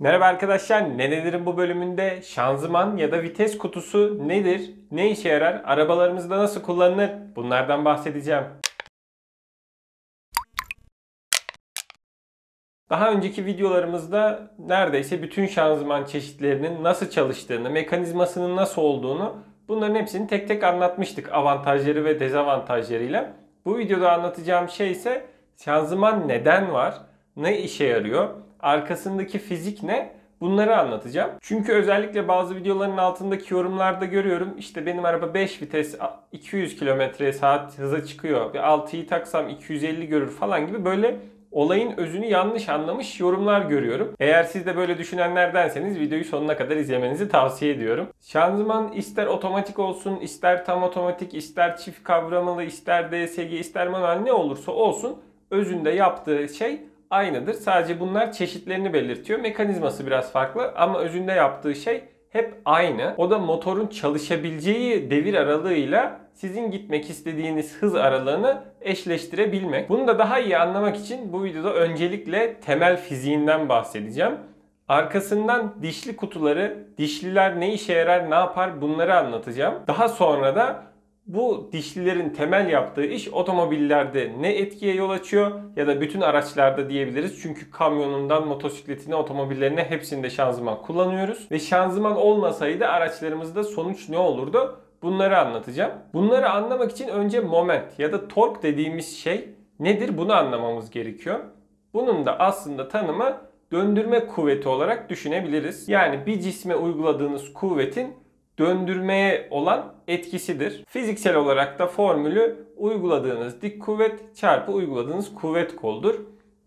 Merhaba arkadaşlar, Nenelerin bu bölümünde şanzıman ya da vites kutusu nedir, ne işe yarar, arabalarımızda nasıl kullanılır bunlardan bahsedeceğim. Daha önceki videolarımızda neredeyse bütün şanzıman çeşitlerinin nasıl çalıştığını, mekanizmasının nasıl olduğunu bunların hepsini tek tek anlatmıştık avantajları ve dezavantajlarıyla. Bu videoda anlatacağım şey ise şanzıman neden var, ne işe yarıyor, arkasındaki fizik ne bunları anlatacağım. Çünkü özellikle bazı videoların altındaki yorumlarda görüyorum işte benim araba 5 vites 200 km saat hıza çıkıyor. Bir 6'yı taksam 250 görür falan gibi böyle olayın özünü yanlış anlamış yorumlar görüyorum. Eğer siz de böyle düşünenlerdenseniz videoyu sonuna kadar izlemenizi tavsiye ediyorum. Şanzıman ister otomatik olsun, ister tam otomatik, ister çift kavramalı, ister DSG, ister manuel ne olursa olsun özünde yaptığı şey aynıdır. Sadece bunlar çeşitlerini belirtiyor. Mekanizması biraz farklı ama özünde yaptığı şey hep aynı. O da motorun çalışabileceği devir aralığıyla sizin gitmek istediğiniz hız aralığını eşleştirebilmek. Bunu da daha iyi anlamak için bu videoda öncelikle temel fiziğinden bahsedeceğim. Arkasından dişli kutuları, dişliler ne işe yarar, ne yapar bunları anlatacağım. Daha sonra da bu dişlilerin temel yaptığı iş otomobillerde ne etkiye yol açıyor ya da bütün araçlarda diyebiliriz. Çünkü kamyonundan motosikletine, otomobillerine hepsinde şanzıman kullanıyoruz. Ve şanzıman olmasaydı araçlarımızda sonuç ne olurdu? Bunları anlatacağım. Bunları anlamak için önce moment ya da tork dediğimiz şey nedir bunu anlamamız gerekiyor. Bunun da aslında tanımı döndürme kuvveti olarak düşünebiliriz. Yani bir cisme uyguladığınız kuvvetin döndürmeye olan etkisidir. Fiziksel olarak da formülü uyguladığınız dik kuvvet çarpı uyguladığınız kuvvet koldur.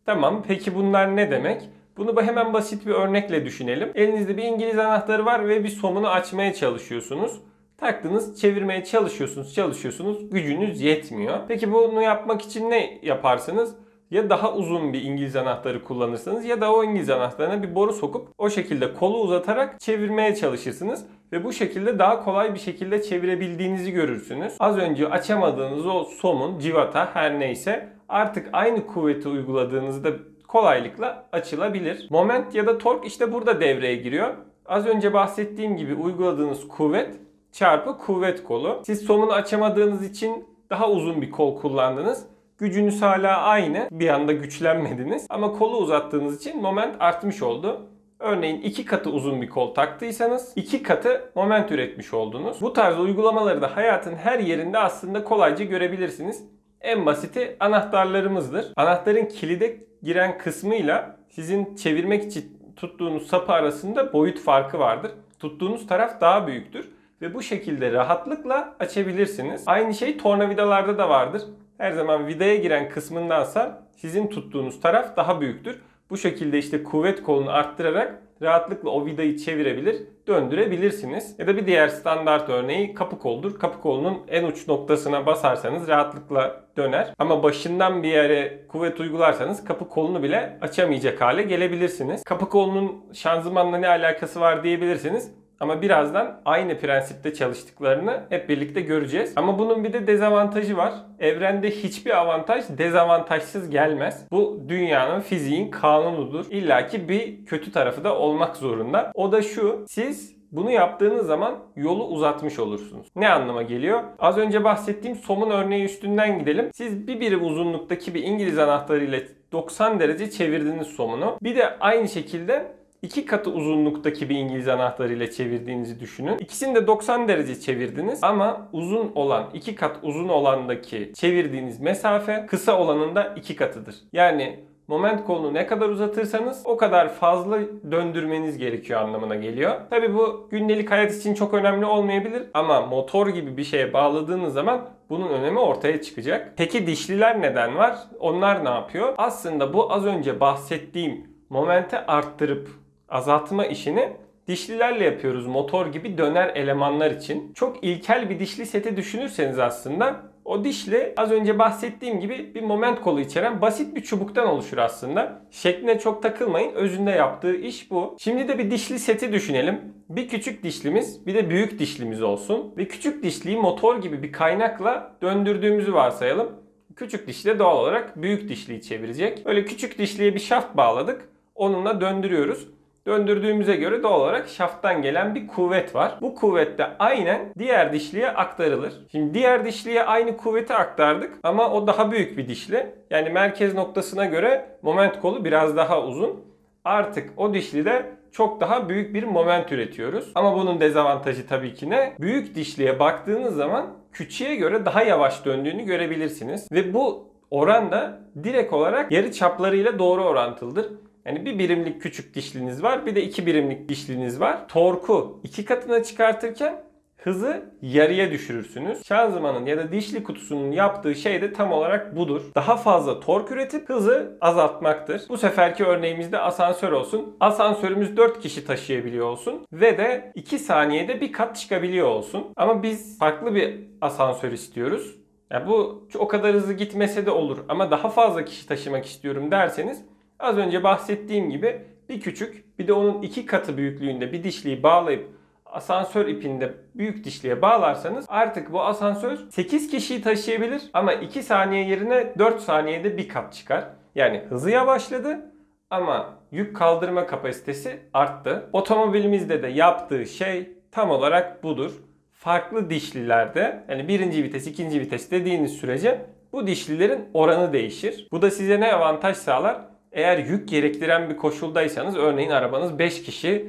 Tamam peki bunlar ne demek? Bunu hemen basit bir örnekle düşünelim. Elinizde bir İngiliz anahtarı var ve bir somunu açmaya çalışıyorsunuz. Taktınız, çevirmeye çalışıyorsunuz, çalışıyorsunuz. Gücünüz yetmiyor. Peki bunu yapmak için ne yaparsınız? ya daha uzun bir İngiliz anahtarı kullanırsınız ya da o İngiliz anahtarına bir boru sokup o şekilde kolu uzatarak çevirmeye çalışırsınız. Ve bu şekilde daha kolay bir şekilde çevirebildiğinizi görürsünüz. Az önce açamadığınız o somun, civata her neyse artık aynı kuvveti uyguladığınızda kolaylıkla açılabilir. Moment ya da tork işte burada devreye giriyor. Az önce bahsettiğim gibi uyguladığınız kuvvet çarpı kuvvet kolu. Siz somunu açamadığınız için daha uzun bir kol kullandınız. Gücünüz hala aynı. Bir anda güçlenmediniz. Ama kolu uzattığınız için moment artmış oldu. Örneğin iki katı uzun bir kol taktıysanız iki katı moment üretmiş oldunuz. Bu tarz uygulamaları da hayatın her yerinde aslında kolayca görebilirsiniz. En basiti anahtarlarımızdır. Anahtarın kilide giren kısmıyla sizin çevirmek için tuttuğunuz sapı arasında boyut farkı vardır. Tuttuğunuz taraf daha büyüktür ve bu şekilde rahatlıkla açabilirsiniz. Aynı şey tornavidalarda da vardır her zaman vidaya giren kısmındansa sizin tuttuğunuz taraf daha büyüktür. Bu şekilde işte kuvvet kolunu arttırarak rahatlıkla o vidayı çevirebilir, döndürebilirsiniz. Ya da bir diğer standart örneği kapı koldur. Kapı kolunun en uç noktasına basarsanız rahatlıkla döner. Ama başından bir yere kuvvet uygularsanız kapı kolunu bile açamayacak hale gelebilirsiniz. Kapı kolunun şanzımanla ne alakası var diyebilirsiniz. Ama birazdan aynı prensipte çalıştıklarını hep birlikte göreceğiz. Ama bunun bir de dezavantajı var. Evrende hiçbir avantaj dezavantajsız gelmez. Bu dünyanın fiziğin kanunudur. İlla ki bir kötü tarafı da olmak zorunda. O da şu. Siz bunu yaptığınız zaman yolu uzatmış olursunuz. Ne anlama geliyor? Az önce bahsettiğim somun örneği üstünden gidelim. Siz bir birim uzunluktaki bir İngiliz anahtarı ile 90 derece çevirdiniz somunu. Bir de aynı şekilde iki katı uzunluktaki bir İngiliz anahtarı ile çevirdiğinizi düşünün. İkisini de 90 derece çevirdiniz ama uzun olan, iki kat uzun olandaki çevirdiğiniz mesafe kısa olanın da iki katıdır. Yani moment kolunu ne kadar uzatırsanız o kadar fazla döndürmeniz gerekiyor anlamına geliyor. Tabi bu gündelik hayat için çok önemli olmayabilir ama motor gibi bir şeye bağladığınız zaman bunun önemi ortaya çıkacak. Peki dişliler neden var? Onlar ne yapıyor? Aslında bu az önce bahsettiğim momente arttırıp azaltma işini dişlilerle yapıyoruz motor gibi döner elemanlar için. Çok ilkel bir dişli seti düşünürseniz aslında o dişli az önce bahsettiğim gibi bir moment kolu içeren basit bir çubuktan oluşur aslında. Şekline çok takılmayın. Özünde yaptığı iş bu. Şimdi de bir dişli seti düşünelim. Bir küçük dişlimiz bir de büyük dişlimiz olsun. Ve küçük dişliyi motor gibi bir kaynakla döndürdüğümüzü varsayalım. Küçük dişli de doğal olarak büyük dişliyi çevirecek. Böyle küçük dişliye bir şaft bağladık. Onunla döndürüyoruz. Döndürdüğümüze göre doğal olarak şafttan gelen bir kuvvet var. Bu kuvvet de aynen diğer dişliye aktarılır. Şimdi diğer dişliye aynı kuvveti aktardık ama o daha büyük bir dişli. Yani merkez noktasına göre moment kolu biraz daha uzun. Artık o dişlide çok daha büyük bir moment üretiyoruz. Ama bunun dezavantajı tabii ki ne? Büyük dişliye baktığınız zaman küçüğe göre daha yavaş döndüğünü görebilirsiniz. Ve bu oran da direkt olarak yarı çaplarıyla doğru orantılıdır. Yani bir birimlik küçük dişliniz var bir de iki birimlik dişliniz var. Torku iki katına çıkartırken hızı yarıya düşürürsünüz. Şanzımanın ya da dişli kutusunun yaptığı şey de tam olarak budur. Daha fazla tork üretip hızı azaltmaktır. Bu seferki örneğimizde asansör olsun. Asansörümüz 4 kişi taşıyabiliyor olsun ve de 2 saniyede bir kat çıkabiliyor olsun. Ama biz farklı bir asansör istiyoruz. Yani bu o kadar hızlı gitmese de olur ama daha fazla kişi taşımak istiyorum derseniz az önce bahsettiğim gibi bir küçük bir de onun iki katı büyüklüğünde bir dişliği bağlayıp asansör ipinde büyük dişliğe bağlarsanız artık bu asansör 8 kişiyi taşıyabilir ama 2 saniye yerine 4 saniyede bir kat çıkar. Yani hızı yavaşladı ama yük kaldırma kapasitesi arttı. Otomobilimizde de yaptığı şey tam olarak budur. Farklı dişlilerde yani birinci vites, ikinci vites dediğiniz sürece bu dişlilerin oranı değişir. Bu da size ne avantaj sağlar? Eğer yük gerektiren bir koşuldaysanız örneğin arabanız 5 kişi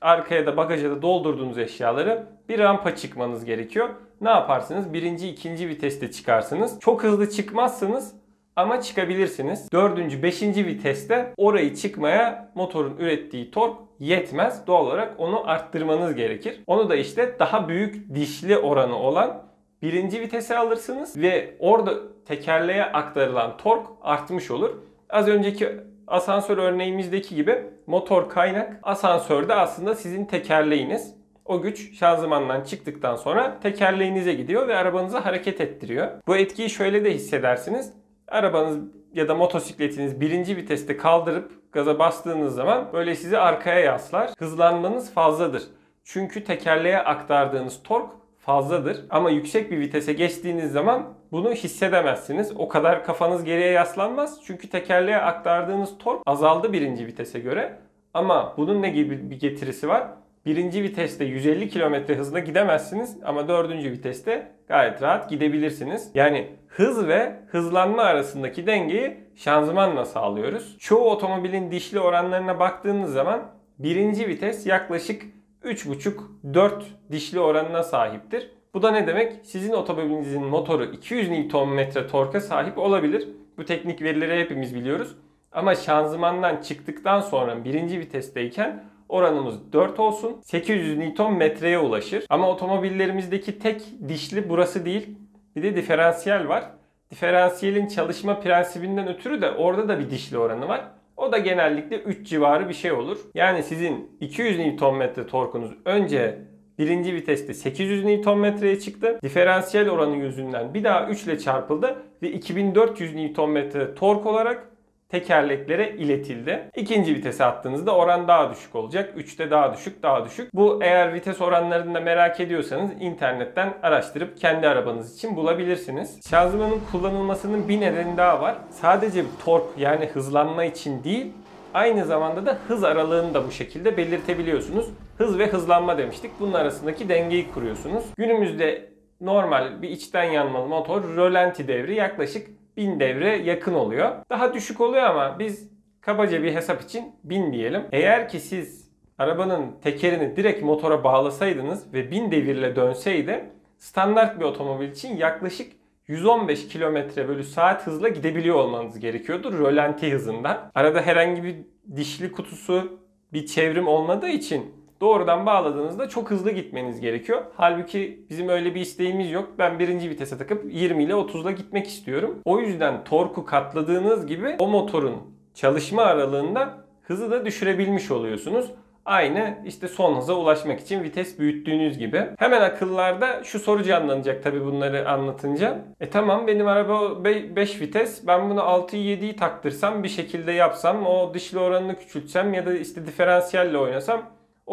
arkaya da bagaja da doldurduğunuz eşyaları bir rampa çıkmanız gerekiyor. Ne yaparsınız? Birinci, ikinci viteste çıkarsınız. Çok hızlı çıkmazsınız ama çıkabilirsiniz. Dördüncü, beşinci viteste orayı çıkmaya motorun ürettiği tork yetmez. Doğal olarak onu arttırmanız gerekir. Onu da işte daha büyük dişli oranı olan birinci vitese alırsınız ve orada tekerleğe aktarılan tork artmış olur. Az önceki asansör örneğimizdeki gibi motor kaynak asansörde aslında sizin tekerleğiniz. O güç şanzımandan çıktıktan sonra tekerleğinize gidiyor ve arabanızı hareket ettiriyor. Bu etkiyi şöyle de hissedersiniz. Arabanız ya da motosikletiniz birinci viteste kaldırıp gaza bastığınız zaman böyle sizi arkaya yaslar. Hızlanmanız fazladır. Çünkü tekerleğe aktardığınız tork fazladır. Ama yüksek bir vitese geçtiğiniz zaman bunu hissedemezsiniz. O kadar kafanız geriye yaslanmaz. Çünkü tekerleğe aktardığınız tork azaldı birinci vitese göre. Ama bunun ne gibi bir getirisi var? Birinci viteste 150 km hızla gidemezsiniz ama dördüncü viteste gayet rahat gidebilirsiniz. Yani hız ve hızlanma arasındaki dengeyi şanzımanla sağlıyoruz. Çoğu otomobilin dişli oranlarına baktığınız zaman birinci vites yaklaşık 3,5-4 dişli oranına sahiptir. Bu da ne demek? Sizin otomobilinizin motoru 200 Nm torka sahip olabilir. Bu teknik verileri hepimiz biliyoruz. Ama şanzımandan çıktıktan sonra birinci vitesteyken oranımız 4 olsun. 800 Nm'ye ulaşır. Ama otomobillerimizdeki tek dişli burası değil. Bir de diferansiyel var. Diferansiyelin çalışma prensibinden ötürü de orada da bir dişli oranı var. O da genellikle 3 civarı bir şey olur. Yani sizin 200 Nm torkunuz önce birinci viteste 800 Nm'ye çıktı. Diferansiyel oranı yüzünden bir daha 3 ile çarpıldı ve 2400 Nm tork olarak tekerleklere iletildi. İkinci vitese attığınızda oran daha düşük olacak. 3'te daha düşük, daha düşük. Bu eğer vites oranlarını da merak ediyorsanız internetten araştırıp kendi arabanız için bulabilirsiniz. Şanzımanın kullanılmasının bir nedeni daha var. Sadece tork yani hızlanma için değil, aynı zamanda da hız aralığını da bu şekilde belirtebiliyorsunuz. Hız ve hızlanma demiştik. Bunun arasındaki dengeyi kuruyorsunuz. Günümüzde normal bir içten yanmalı motor rölanti devri yaklaşık 1000 devre yakın oluyor. Daha düşük oluyor ama biz kabaca bir hesap için 1000 diyelim. Eğer ki siz arabanın tekerini direkt motora bağlasaydınız ve 1000 devirle dönseydi standart bir otomobil için yaklaşık 115 km bölü saat hızla gidebiliyor olmanız gerekiyordu rölanti hızında. Arada herhangi bir dişli kutusu bir çevrim olmadığı için doğrudan bağladığınızda çok hızlı gitmeniz gerekiyor. Halbuki bizim öyle bir isteğimiz yok. Ben birinci vitese takıp 20 ile 30'la gitmek istiyorum. O yüzden torku katladığınız gibi o motorun çalışma aralığında hızı da düşürebilmiş oluyorsunuz. Aynı işte son hıza ulaşmak için vites büyüttüğünüz gibi. Hemen akıllarda şu soru canlanacak tabi bunları anlatınca. E tamam benim araba 5 vites ben bunu 6'yı 7'yi taktırsam bir şekilde yapsam o dişli oranını küçültsem ya da işte diferansiyelle oynasam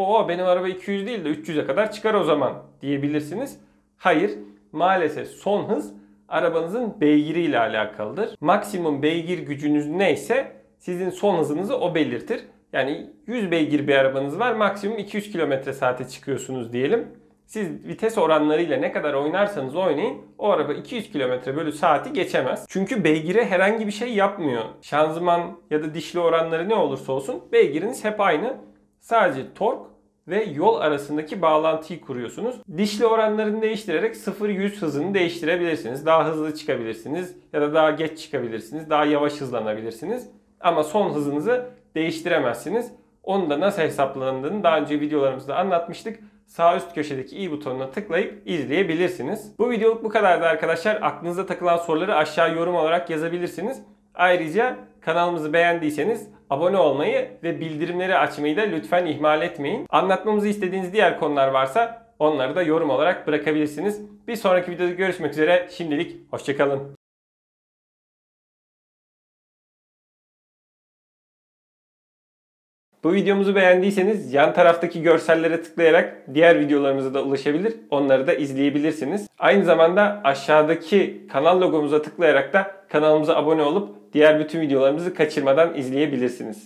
o benim araba 200 değil de 300'e kadar çıkar o zaman diyebilirsiniz. Hayır maalesef son hız arabanızın beygiri ile alakalıdır. Maksimum beygir gücünüz neyse sizin son hızınızı o belirtir. Yani 100 beygir bir arabanız var. Maksimum 200 km saate çıkıyorsunuz diyelim. Siz vites oranlarıyla ne kadar oynarsanız oynayın o araba 200 km bölü saati geçemez. Çünkü beygire herhangi bir şey yapmıyor. Şanzıman ya da dişli oranları ne olursa olsun beygiriniz hep aynı. Sadece tork ve yol arasındaki bağlantıyı kuruyorsunuz. Dişli oranlarını değiştirerek 0-100 hızını değiştirebilirsiniz. Daha hızlı çıkabilirsiniz ya da daha geç çıkabilirsiniz. Daha yavaş hızlanabilirsiniz. Ama son hızınızı değiştiremezsiniz. Onu da nasıl hesaplandığını daha önce videolarımızda anlatmıştık. Sağ üst köşedeki i butonuna tıklayıp izleyebilirsiniz. Bu videoluk bu kadardı arkadaşlar. Aklınıza takılan soruları aşağı yorum olarak yazabilirsiniz. Ayrıca kanalımızı beğendiyseniz abone olmayı ve bildirimleri açmayı da lütfen ihmal etmeyin. Anlatmamızı istediğiniz diğer konular varsa onları da yorum olarak bırakabilirsiniz. Bir sonraki videoda görüşmek üzere. Şimdilik hoşçakalın. Bu videomuzu beğendiyseniz yan taraftaki görsellere tıklayarak diğer videolarımıza da ulaşabilir. Onları da izleyebilirsiniz. Aynı zamanda aşağıdaki kanal logomuza tıklayarak da kanalımıza abone olup diğer bütün videolarımızı kaçırmadan izleyebilirsiniz.